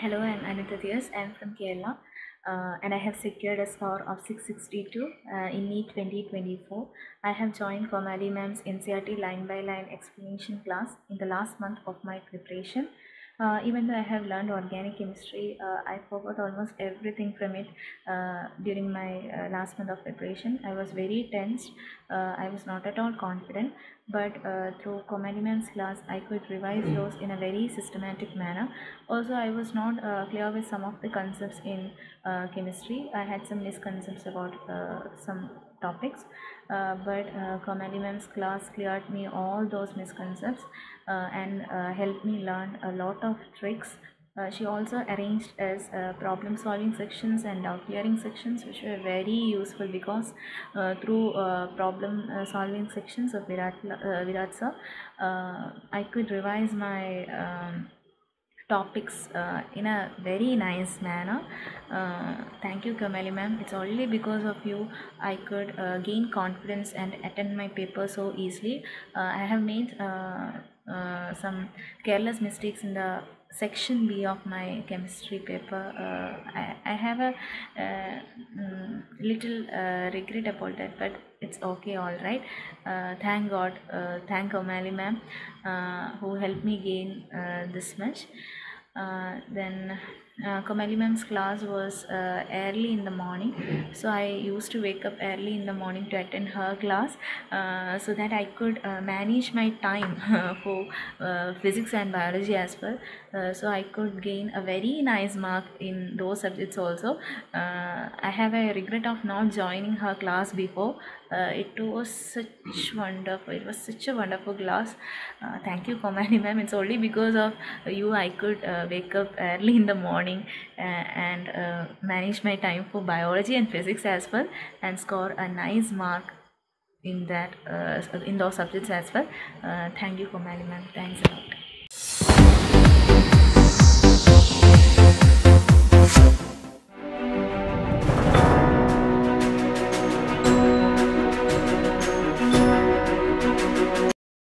Hello, I'm Anita Diaz. I'm from Kerala uh, and I have secured a score of 662 uh, in NEET 2024. I have joined Komali ma'am's NCERT line by line explanation class in the last month of my preparation. Uh, even though I have learned organic chemistry, uh, I forgot almost everything from it uh, during my uh, last month of preparation. I was very tense. Uh, I was not at all confident. But uh, through ma'am's class, I could revise those in a very systematic manner. Also, I was not clear with some of the concepts in chemistry. I had some misconceptions about some topics uh, but uh, Komali ma'am's class cleared me all those misconceptions uh, and uh, helped me learn a lot of tricks. Uh, she also arranged as uh, problem solving sections and doubt clearing sections which were very useful because uh, through problem solving sections of Virat, Virat sir I could revise my um, topics uh, in a very nice manner. Uh, thank you, Komali ma'am. It's only because of you I could uh, gain confidence and attend my paper so easily. Uh, I have made uh, some careless mistakes in the section B of my chemistry paper. Uh, I, I have a uh, mm, little uh, regret about that, but it's okay, all right. Uh, thank God, uh, thank Komali ma'am uh, who helped me gain uh, this much. Uh, then uh, Komali class was uh, early in the morning, so I used to wake up early in the morning to attend her class uh, so that I could uh, manage my time for uh, physics and biology as well. Uh, so I could gain a very nice mark in those subjects also. Uh, I have a regret of not joining her class before. It was such wonderful. It was such a wonderful class. Thank you, Komali ma'am. It's only because of you I could wake up early in the morning uh, and uh, manage my time for biology and physics as well and score a nice mark in that uh, in those subjects as well. Thank you, Komali ma'am. Thanks a lot.